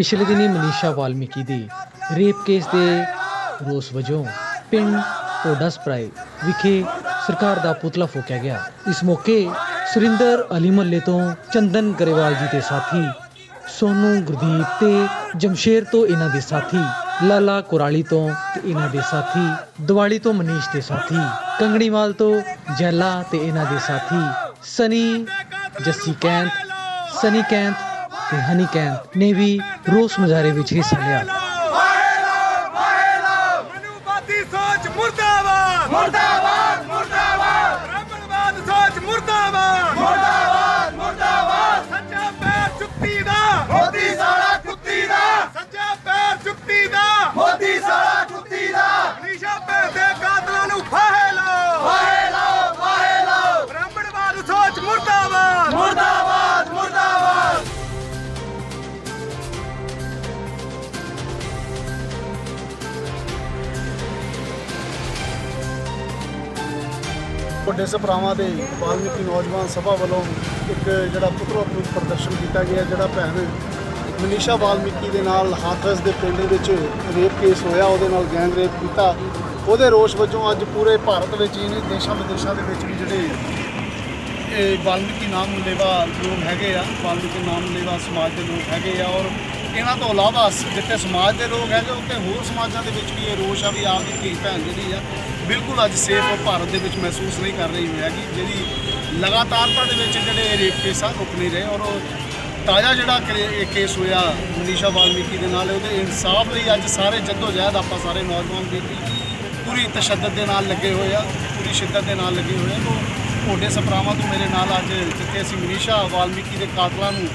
ਪਿਛਲੇ ਦਿਨੀ ਮਨੀਸ਼ਾ ਵਾਲਮੀਕੀ ਦੇ ਰੇਪ ਕੇਸ ਦੇ ਰੋਸ ਵਜੋਂ ਪਿੰਡ ਟੋਡਾ ਸਪਰਾਏ ਵਿਖੇ ਸਰਕਾਰ ਦਾ ਪੁਤਲਾ ਫੂਕਿਆ ਗਿਆ। ਇਸ ਮੌਕੇ ਸੁਰਿੰਦਰ ਅਲੀ ਮੱਲੇ ਤੋਂ ਚੰਦਨ ਗਰੇਵਾਲ ਜੀ ਦੇ ਸਾਥੀ, ਸੋਨੂ ਗੁਰਦੀਪ ਤੇ ਜਮਸ਼ੇਰ ਤੋਂ ਇਹਨਾਂ ਦੇ ਸਾਥੀ, ਲਾਲਾ ਕੁਰਾਲੀ ਤੋਂ ਤੇ ਇਹਨਾਂ ਦੇ ਸਾਥੀ, ਦਿਵਾਲੀ ਤੋਂ ਮਨੀਸ਼ ਦੇ ਸਾਥੀ ਕੰਗੜੀਵਾਲ ਤੋਂ ਜੈਲਾ ਤੇ ਇਹਨਾਂ ਦੇ ਸਾਥੀ, ਸਨੀ, ਜੱਸੀ ਕੈਂਤ ਸਨੀ ਕੈਂਤ ਤੇ ਹਨੀ ਕੈਂਤ ਨੇ ਵੀ ਰੋਸ ਮੁਜ਼ਾਹਰੇ ਵਿੱਚ ਹਿੱਸਾ ਲਿਆ। ਮਨੂਵਾਦੀ ਸੋਚ ਮੁਰਦਾਬਾਦ ਮੁਰਦਾਬਾਦ। ਵੱਡੇ ਸਭਰਾਵਾਂ ਦੇ ਵਾਲਮੀਕੀ ਨੌਜਵਾਨ ਸਭਾ ਵੱਲੋਂ ਇੱਕ ਜਿਹੜਾ ਪੁਤਲਾ ਫੂਕ ਪ੍ਰਦਰਸ਼ਨ ਕੀਤਾ ਗਿਆ, ਜਿਹੜਾ ਭੈਣ ਮਨੀਸ਼ਾ ਵਾਲਮੀਕੀ ਦੇ ਨਾਲ ਹਾਥਰਸ ਦੇ ਪਿੰਡ ਵਿੱਚ ਰੇਪ ਕੇਸ ਹੋਇਆ, ਉਹਦੇ ਨਾਲ ਗੈਂਗ ਰੇਪ ਕੀਤਾ। ਉਹਦੇ ਰੋਸ ਵਜੋਂ ਅੱਜ ਪੂਰੇ ਭਾਰਤ ਵਿੱਚ ਹੀ ਨਹੀਂ, ਦੇਸ਼ਾਂ ਵਿਦੇਸ਼ਾਂ ਦੇ ਵਿੱਚ ਵੀ ਜਿਹੜੇ ਇਹ ਵਾਲਮੀਕੀ ਨਾਮ ਲੇਵਾ ਲੋਕ ਹੈਗੇ ਆ, ਵਾਲਮੀਕੀ ਨਾਮ ਲੇਵਾ ਸਮਾਜ ਦੇ ਲੋਕ ਹੈਗੇ ਆ ਔਰ ਇਹਨਾਂ ਤੋਂ ਇਲਾਵਾ ਸ- ਜਿੱਥੇ ਸਮਾਜ ਦੇ ਲੋਕ ਹੈਗੇ, ਉੱਥੇ ਹੋਰ ਸਮਾਜਾਂ ਦੇ ਵਿੱਚ ਵੀ ਇਹ ਰੋਸ਼ ਆ ਵੀ ਆਪ ਦੀ ਧੀ ਭੈਣ ਜਿਹੜੀ ਆ, ਬਿਲਕੁਲ ਅੱਜ ਸੇਫ ਭਾਰਤ ਦੇ ਵਿੱਚ ਮਹਿਸੂਸ ਨਹੀਂ ਕਰ ਰਹੀ ਹੋਇਆ ਕਿ ਜਿਹੜੀ ਲਗਾਤਾਰਤਾ ਦੇ ਵਿੱਚ ਜਿਹੜੇ ਰੇਪ ਕੇਸ ਆ, ਰੁਕ ਨਹੀਂ ਰਹੇ ਔਰ ਉਹ ਤਾਜ਼ਾ ਜਿਹੜਾ ਕਰੇ- ਕੇਸ ਹੋਇਆ ਮਨੀਸ਼ਾ ਵਾਲਮੀਕੀ ਦੇ ਨਾਲ, ਉਹਦੇ ਇਨਸਾਫ ਲਈ ਅੱਜ ਸਾਰੇ ਜਹਿਦ ਆਪਾਂ ਸਾਰੇ ਨੌਜਵਾਨ ਬੀਬੀ ਪੂਰੀ ਤਸ਼ੱਦਦ ਦੇ ਨਾਲ ਲੱਗੇ ਹੋਏ ਆ, ਪੂਰੀ ਸ਼ਿੱਦਤ ਦੇ ਨਾਲ ਲੱਗੇ ਹੋਏ ਆ। ਤੋਂ ਤੁਹਾਡੇ ਸਪਰਾਵਾਂ ਤੋਂ ਮੇਰੇ ਨਾਲ ਅੱਜ ਜਿੱਥੇ ਅਸੀਂ ਮਨੀਸ਼ਾ ਵਾਲਮੀਕੀ ਦੇ ਕਾਤਲਾਂ ਨੂੰ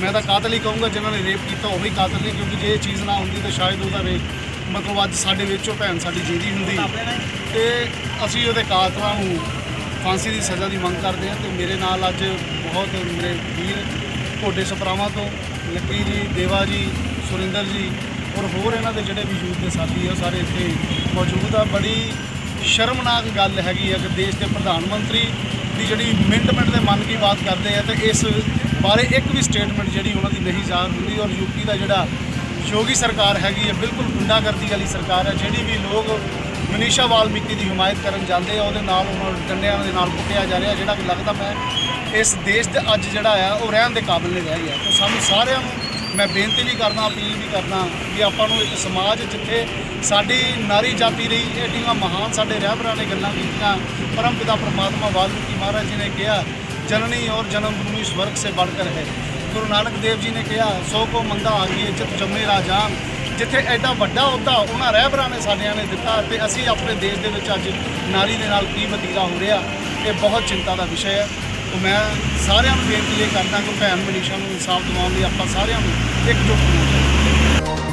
ਮੈਂ ਤਾਂ ਕਾਤਲ ਹੀ ਕਹੂੰਗਾ ਜਿਨ੍ਹਾਂ ਨੇ ਰੇਪ ਕੀਤਾ, ਉਹ ਵੀ ਕਾਤਲ ਨਹੀਂ ਕਿਉਂਕਿ ਜੇ ਇਹ ਚੀਜ਼ ਨਾ ਹੁੰਦੀ ਤਾਂ ਸ਼ਾਇਦ ਉਹਦਾ ਰੇਪ ਮਤਲਬ ਅੱਜ ਸਾਡੇ ਵਿੱਚੋਂ ਭੈਣ ਸਾਡੀ ਜਿੰਦੀ ਹੁੰਦੀ। ਤੇ ਅਸੀਂ ਉਹਦੇ ਕਾਤਲਾਂ ਨੂੰ ਫਾਂਸੀ ਦੀ ਸਜ਼ਾ ਦੀ ਮੰਗ ਕਰਦੇ ਹਾਂ ਤੇ ਮੇਰੇ ਨਾਲ ਅੱਜ ਬਹੁਤ ਮੇਰੇ ਵੀਰ ਘੋਡੇ ਸਪਰਾਵਾਂ ਤੋਂ, ਲੱਕੀ ਜੀ, ਦੇਵਾ ਜੀ, ਸੁਰਿੰਦਰ ਜੀ ਔਰ ਹੋਰ ਇਹਨਾਂ ਦੇ ਜਿਹੜੇ ਵੀ ਯੂਥ ਦੇ ਸਾਥੀ ਆ, ਉਹ ਸਾਰੇ ਇੱਥੇ ਮੌਜੂਦ ਆ। ਬੜੀ ਸ਼ਰਮਨਾਕ ਗੱਲ ਹੈਗੀ ਹੈ ਕਿ ਦੇਸ਼ ਦੇ ਪ੍ਰਧਾਨ ਮੰਤਰੀ ਦੀ ਜਿਹੜੀ ਮਿੰਟ ਮਿੰਟ ਦੇ ਮਨ ਕੀ ਬਾਤ ਕਰਦੇ ਆ ਤੇ ਇਸ ਬਾਰੇ ਇੱਕ ਵੀ ਸਟੇਟਮੈਂਟ ਜਿਹੜੀ ਉਹਨਾਂ ਦੀ ਨਹੀਂ ਜ਼ਾਹਰ ਹੁੰਦੀ ਔਰ ਯੂਪੀ ਦਾ ਜਿਹੜਾ ਯੋਗੀ ਸਰਕਾਰ ਹੈਗੀ ਹੈ, ਬਿਲਕੁਲ ਗੁੰਡਾਗਰਦੀ ਵਾਲੀ ਸਰਕਾਰ ਹੈ, ਜਿਹੜੀ ਵੀ ਲੋਕ ਮਨੀਸ਼ਾ ਵਾਲਮੀਕੀ ਦੀ ਹਮਾਇਤ ਕਰਨ ਜਾਂਦੇ ਆ, ਉਹਦੇ ਨਾਲ ਉਹਨਾਂ ਨੂੰ ਡੰਡਿਆਂ ਦੇ ਨਾਲ ਕੁੱਟਿਆ ਜਾ ਰਿਹਾ, ਜਿਹੜਾ ਕਿ ਲੱਗਦਾ ਮੈਂ ਇਸ ਦੇਸ਼ ਦੇ ਅੱਜ ਜਿਹੜਾ ਆ, ਉਹ ਰਹਿਣ ਦੇ ਕਾਬਿਲ ਨਹੀਂ ਰਹਿ ਗਿਆ। ਤਾਂ ਸਾਨੂੰ ਸਾਰਿਆਂ ਨੂੰ ਮੈਂ ਬੇਨਤੀ ਵੀ ਕਰਦਾ, ਅਪੀਲ ਵੀ ਕਰਦਾ ਕਿ ਆਪਾਂ ਨੂੰ ਇੱਕ ਸਮਾਜ ਜਿੱਥੇ ਸਾਡੀ ਨਾਰੀ ਜਾਤੀ ਰਹੀ ਐਡੀਆਂ ਮਹਾਨ ਸਾਡੇ ਰਹਿਬਰਾਂ ਨੇ ਗੱਲਾਂ ਕੀਤੀਆਂ, ਪਰਮਪਿਤਾ ਪ੍ਰਮਾਤਮਾ ਵਾਲਮੀਕੀ ਮਹਾਰਾਜ ਜੀ ਨੇ ਕਿਹਾ ਜਨਨੀ ਔਰ ਜਨਮ ਭੂਮੀ ਸਵਰਗ ਸੇ बढ़कर ਹੈ ਗੁਰੂ ਨਾਨਕ ਦੇਵ ਜੀ ਨੇ ਕਿਹਾ ਸੋ ਕੋ ਮੰਦਾ ਆਗੀ ਇੱਜ਼ਤ ਜੰਮੇ ਰਾਜਾਨ ਜਿੱਥੇ ਐਡਾ ਵੱਡਾ ਅਹੁਦਾ ਉਹਨਾਂ ਰਹਿਬਰਾਂ ਨੇ ਸਾਡਿਆਂ ਨੇ ਦਿੱਤਾ ਤੇ ਅਸੀਂ ਆਪਣੇ ਦੇਸ਼ ਦੇ ਵਿੱਚ ਅੱਜ ਨਾਰੀ ਦੇ ਨਾਲ ਕੀ ਵਤੀਰਾ ਹੋ ਰਿਹਾ ਇਹ ਬਹੁਤ ਚਿੰਤਾ ਦਾ ਵਿਸ਼ਾ ਹੈ ਤੇ ਮੈਂ ਸਾਰਿਆਂ ਨੂੰ ਬੇਨਤੀ ਇਹ ਕਰਦਾ ਕਿ ਭੈਣ ਮਨੀਸ਼ਾ ਨੂੰ ਇਨਸਾਫ ਦਿਵਾਉਣ ਲਈ ਆਪਾਂ ਸਾਰਿਆਂ ਨੂੰ ਇਕਜੁੱਟ ਹੋਣਾ ਚਾਹੀਦਾ